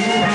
you.